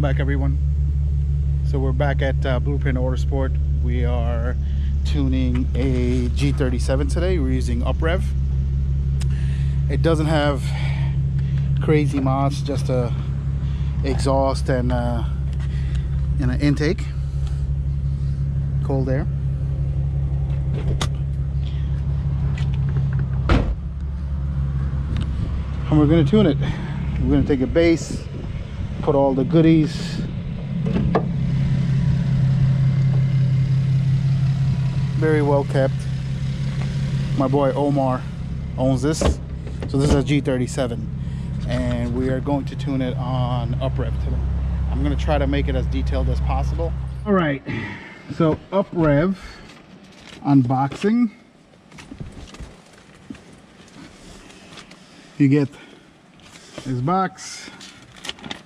welcome back everyone. So we're back at uh, blueprint autosport. We are tuning a g37 today. We're using uprev. It doesn't have crazy mods just a exhaust and uh and an intake. Cold air. And we're going to tune it. We're going to take a base put all the goodies. Very well kept. My boy Omar owns this. So this is a G37 and we are going to tune it on uprev today. I'm going to try to make it as detailed as possible. All right so uprev unboxing. You get this box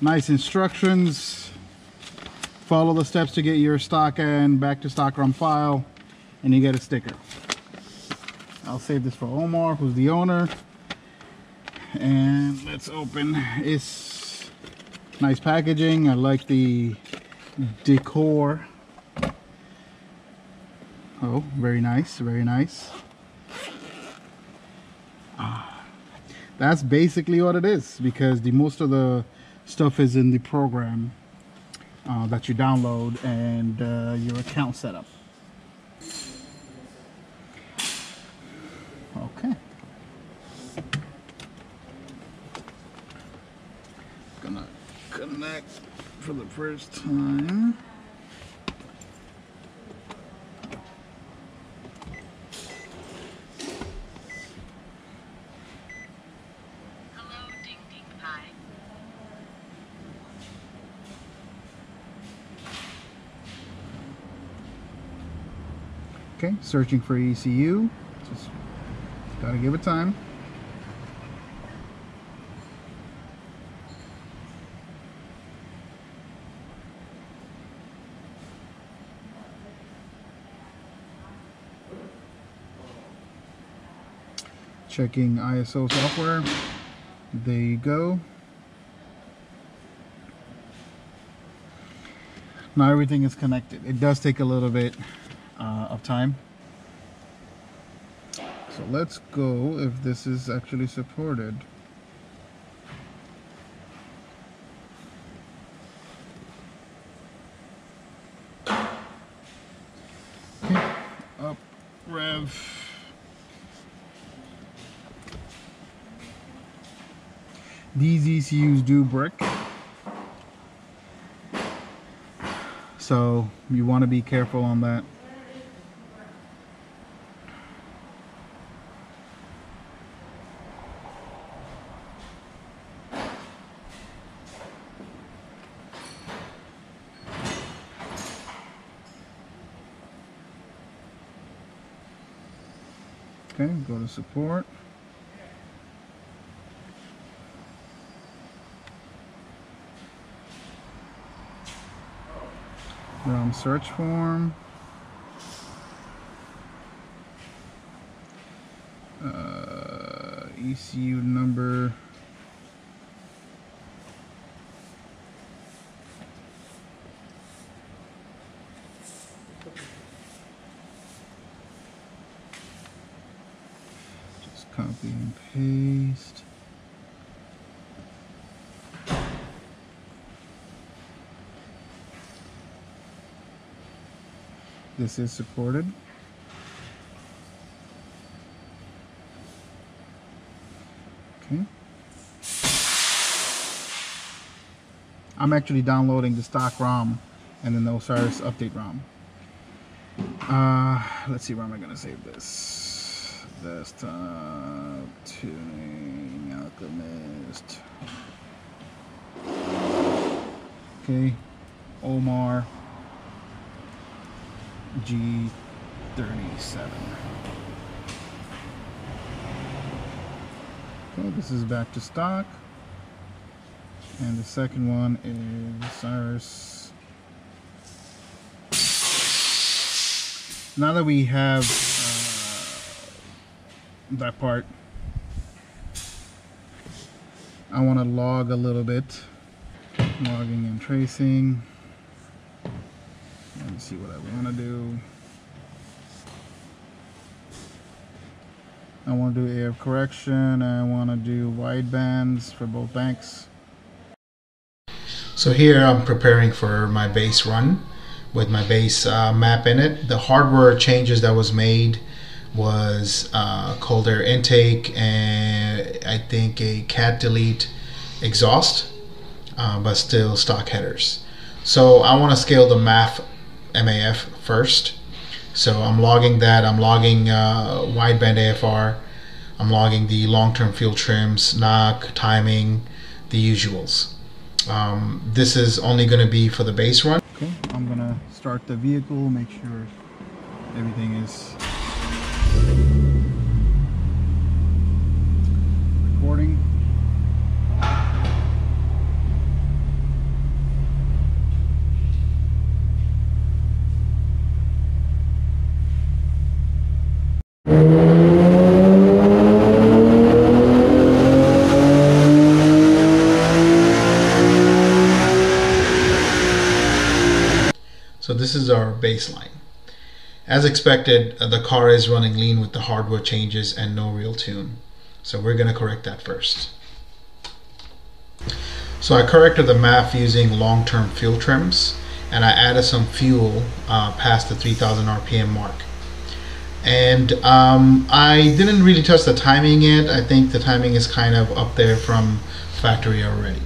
nice instructions. Follow the steps to get your stock and back to stock on file and you get a sticker. I'll save this for Omar who's the owner. And let's open it's nice packaging. I like the decor. Oh very nice very nice. Ah, that's basically what it is because the most of the stuff is in the program uh, that you download and uh, your account setup okay. Gonna connect for the first time Okay, searching for ECU. Just gotta give it time. Checking ISO software. There you go. Now everything is connected. It does take a little bit uh, of time. So let's go if this is actually supported. Okay, up rev. These ECUs do brick. So you want to be careful on that. To support. ROM search form. Uh, ECU number. Copy and paste. This is supported. Okay. I'm actually downloading the stock ROM and then the Osiris update ROM. Uh, let's see where am I going to save this. Desktop, tuning, alchemist. Okay, Omar. G37. Okay, this is back to stock. And the second one is Osiris. Now that we have that part, I want to log a little bit. Logging and tracing. Let me see what I want to do. I want to do AF correction. I want to do wide bands for both banks. So here I'm preparing for my base run with my base uh, map in it. The hardware changes that was made was uh, cold air intake and I think a cat delete exhaust, uh, but still stock headers. So I want to scale the MAF MAF first. So I'm logging that. I'm logging uh, wideband AFR. I'm logging the long-term fuel trims, knock, timing, the usuals. Um, this is only going to be for the base run. Okay, I'm going to start the vehicle, make sure everything is recording. So this is our baseline. As expected, uh, the car is running lean with the hardware changes and no real tune. So we're going to correct that first. So I corrected the MAF using long-term fuel trims and I added some fuel uh, past the 3000 RPM mark. And um, I didn't really touch the timing yet. I think the timing is kind of up there from factory already.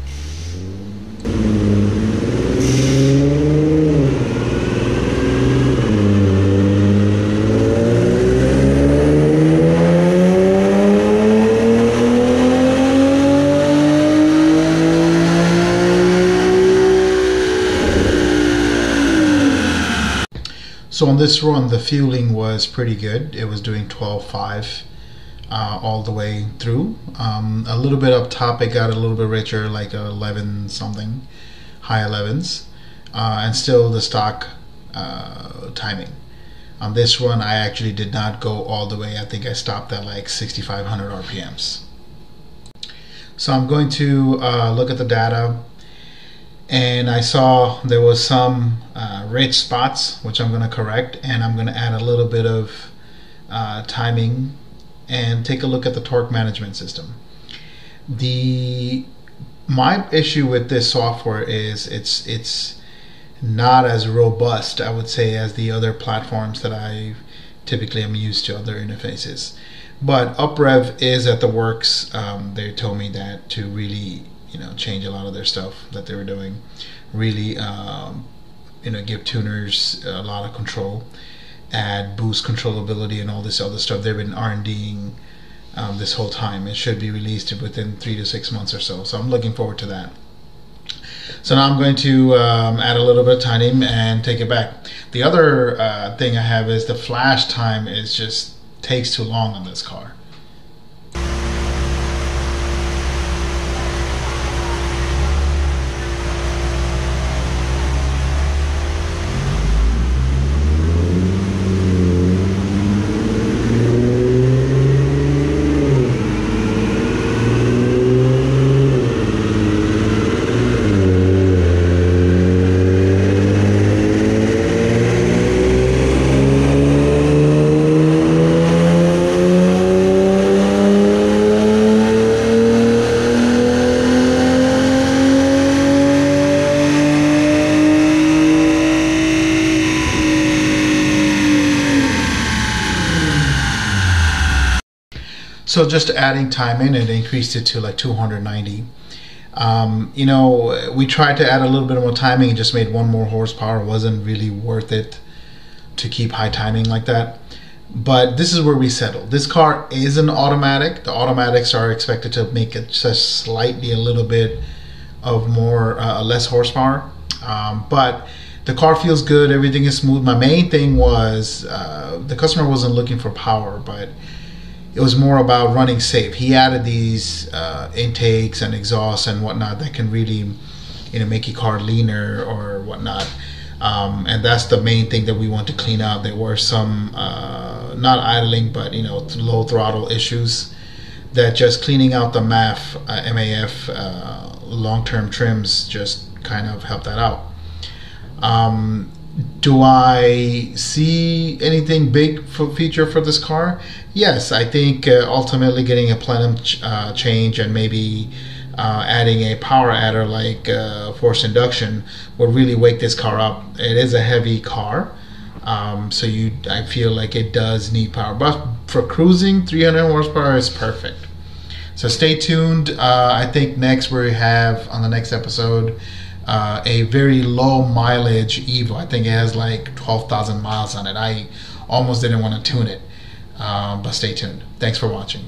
So on this run, the fueling was pretty good. It was doing 12.5 uh, all the way through. Um, a little bit up top, it got a little bit richer, like 11 something, high 11s, uh, and still the stock uh, timing. On this one, I actually did not go all the way. I think I stopped at like 6,500 RPMs. So I'm going to uh, look at the data and I saw there was some uh, red spots which I'm going to correct and I'm going to add a little bit of uh, timing and take a look at the torque management system. The my issue with this software is it's it's not as robust I would say as the other platforms that I typically am used to other interfaces but UpRev is at the works um, they told me that to really you know change a lot of their stuff that they were doing. Really um, you know give tuners a lot of control add boost controllability and all this other stuff. They've been R&Ding um, this whole time. It should be released within three to six months or so. So I'm looking forward to that. So now I'm going to um, add a little bit of time and take it back. The other uh, thing I have is the flash time is just takes too long on this car So just adding time in, it increased it to like 290. Um, you know, we tried to add a little bit more timing and just made one more horsepower. It wasn't really worth it to keep high timing like that. But this is where we settled. This car is an automatic. The automatics are expected to make it just slightly a little bit of more, uh, less horsepower. Um, but the car feels good. Everything is smooth. My main thing was uh, the customer wasn't looking for power, but it was more about running safe. He added these uh, intakes and exhausts and whatnot that can really, you know, make your car leaner or whatnot. Um, and that's the main thing that we want to clean out. There were some uh, not idling, but you know, low throttle issues that just cleaning out the MAF, uh, MAF uh, long-term trims just kind of helped that out. Um, do I see anything big for feature for this car? Yes, I think uh, ultimately getting a plenum ch- uh, change and maybe uh, adding a power adder like uh, forced induction would really wake this car up. It is a heavy car, um, so you I feel like it does need power, but for cruising, 300 horsepower is perfect. So stay tuned. Uh, I think next we have on the next episode uh, a very low mileage Evo. I think it has like 12,000 miles on it. I almost didn't want to tune it, um, but stay tuned. Thanks for watching.